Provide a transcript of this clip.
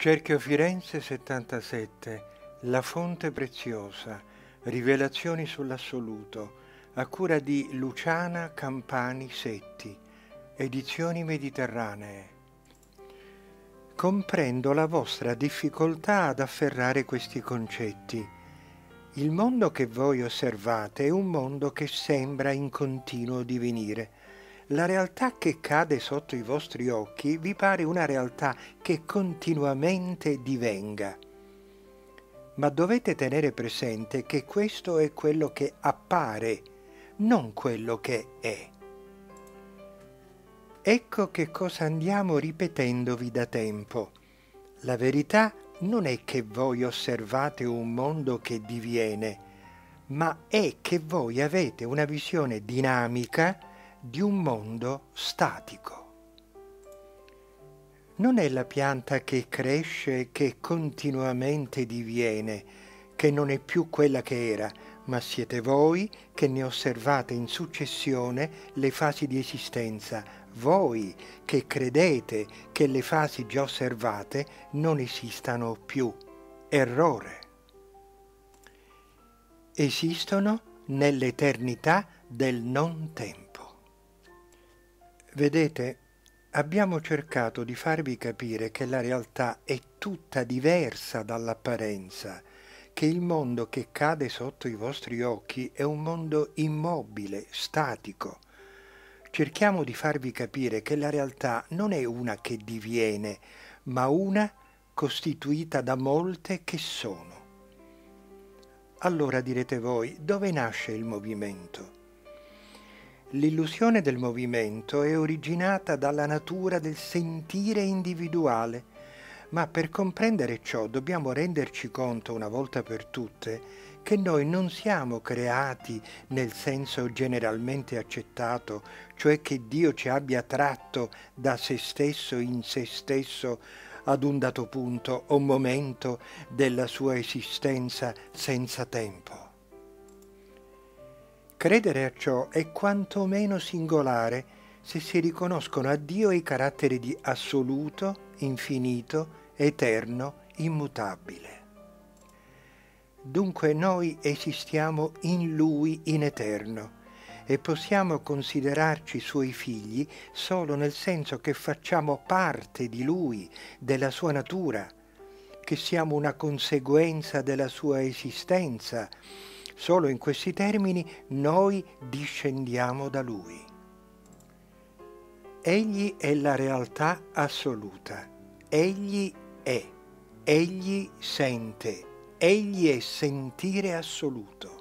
Cerchio Firenze 77, La fonte preziosa, rivelazioni sull'assoluto, a cura di Luciana Campani Setti, edizioni mediterranee. Comprendo la vostra difficoltà ad afferrare questi concetti. Il mondo che voi osservate è un mondo che sembra in continuo divenire la realtà che cade sotto i vostri occhi vi pare una realtà che continuamente divenga. Ma dovete tenere presente che questo è quello che appare, non quello che è. Ecco che cosa andiamo ripetendovi da tempo. La verità non è che voi osservate un mondo che diviene, ma è che voi avete una visione dinamica di un mondo statico. Non è la pianta che cresce, che continuamente diviene, che non è più quella che era, ma siete voi che ne osservate in successione le fasi di esistenza, voi che credete che le fasi già osservate non esistano più. Errore. Esistono nell'eternità del non tempo. Vedete, abbiamo cercato di farvi capire che la realtà è tutta diversa dall'apparenza, che il mondo che cade sotto i vostri occhi è un mondo immobile, statico. Cerchiamo di farvi capire che la realtà non è una che diviene, ma una costituita da molte che sono. Allora direte voi, dove nasce il movimento? L'illusione del movimento è originata dalla natura del sentire individuale, ma per comprendere ciò dobbiamo renderci conto una volta per tutte che noi non siamo creati nel senso generalmente accettato, cioè che Dio ci abbia tratto da se stesso in se stesso ad un dato punto o momento della sua esistenza senza tempo. Credere a ciò è quantomeno singolare se si riconoscono a Dio i caratteri di assoluto, infinito, eterno, immutabile. Dunque noi esistiamo in Lui in eterno e possiamo considerarci suoi figli solo nel senso che facciamo parte di Lui, della sua natura, che siamo una conseguenza della sua esistenza Solo in questi termini noi discendiamo da Lui. Egli è la realtà assoluta. Egli è. Egli sente. Egli è sentire assoluto.